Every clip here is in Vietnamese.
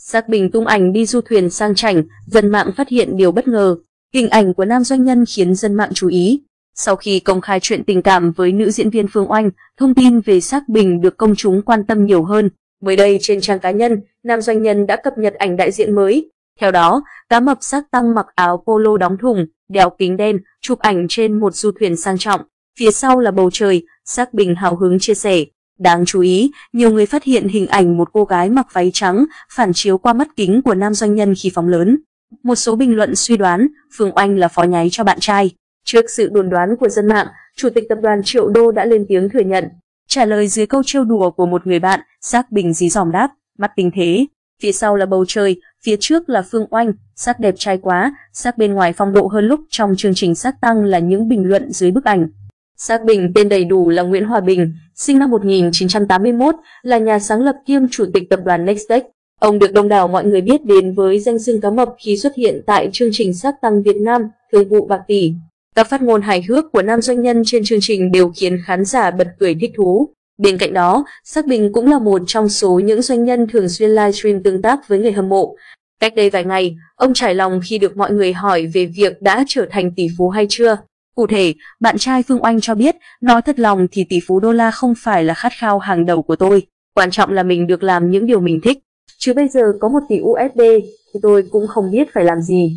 Xác Bình tung ảnh đi du thuyền sang chảnh, dân mạng phát hiện điều bất ngờ. Hình ảnh của nam doanh nhân khiến dân mạng chú ý. Sau khi công khai chuyện tình cảm với nữ diễn viên Phương Oanh, thông tin về Xác Bình được công chúng quan tâm nhiều hơn. Mới đây trên trang cá nhân, nam doanh nhân đã cập nhật ảnh đại diện mới. Theo đó, cá mập xác tăng mặc áo polo đóng thùng, đeo kính đen, chụp ảnh trên một du thuyền sang trọng. Phía sau là bầu trời, Xác Bình hào hứng chia sẻ. Đáng chú ý, nhiều người phát hiện hình ảnh một cô gái mặc váy trắng phản chiếu qua mắt kính của nam doanh nhân khi phóng lớn. Một số bình luận suy đoán Phương Oanh là phó nháy cho bạn trai. Trước sự đồn đoán của dân mạng, Chủ tịch tập đoàn Triệu Đô đã lên tiếng thừa nhận. Trả lời dưới câu trêu đùa của một người bạn, Xác Bình dí dòm đáp, mắt tình thế. Phía sau là bầu trời, phía trước là Phương Oanh, sắc đẹp trai quá, sắc bên ngoài phong độ hơn lúc trong chương trình sắc tăng là những bình luận dưới bức ảnh. Xác Bình tên đầy đủ là Nguyễn Hòa Bình, sinh năm 1981, là nhà sáng lập kiêm chủ tịch tập đoàn Nextech. Ông được đông đảo mọi người biết đến với danh xưng cá mập khi xuất hiện tại chương trình sắc tăng Việt Nam, thương vụ bạc tỷ. Các phát ngôn hài hước của nam doanh nhân trên chương trình đều khiến khán giả bật cười thích thú. Bên cạnh đó, Sắc Bình cũng là một trong số những doanh nhân thường xuyên livestream tương tác với người hâm mộ. Cách đây vài ngày, ông trải lòng khi được mọi người hỏi về việc đã trở thành tỷ phú hay chưa. Cụ thể, bạn trai Phương Oanh cho biết, nói thật lòng thì tỷ phú đô la không phải là khát khao hàng đầu của tôi. Quan trọng là mình được làm những điều mình thích. Chứ bây giờ có một tỷ USD thì tôi cũng không biết phải làm gì.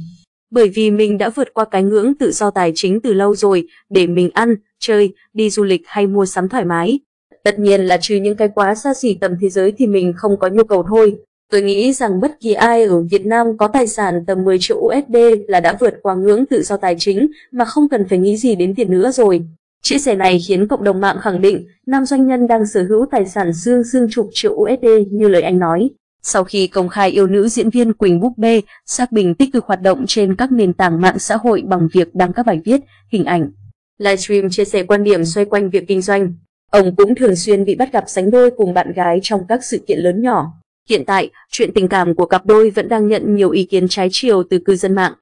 Bởi vì mình đã vượt qua cái ngưỡng tự do tài chính từ lâu rồi để mình ăn, chơi, đi du lịch hay mua sắm thoải mái. Tất nhiên là trừ những cái quá xa xỉ tầm thế giới thì mình không có nhu cầu thôi. Tôi nghĩ rằng bất kỳ ai ở Việt Nam có tài sản tầm 10 triệu USD là đã vượt qua ngưỡng tự do tài chính mà không cần phải nghĩ gì đến tiền nữa rồi. Chia sẻ này khiến cộng đồng mạng khẳng định nam doanh nhân đang sở hữu tài sản xương xương chục triệu USD như lời anh nói. Sau khi công khai yêu nữ diễn viên Quỳnh Búp Bê, Xác Bình tích cực hoạt động trên các nền tảng mạng xã hội bằng việc đăng các bài viết, hình ảnh. Livestream chia sẻ quan điểm xoay quanh việc kinh doanh. Ông cũng thường xuyên bị bắt gặp sánh đôi cùng bạn gái trong các sự kiện lớn nhỏ. Hiện tại, chuyện tình cảm của cặp đôi vẫn đang nhận nhiều ý kiến trái chiều từ cư dân mạng.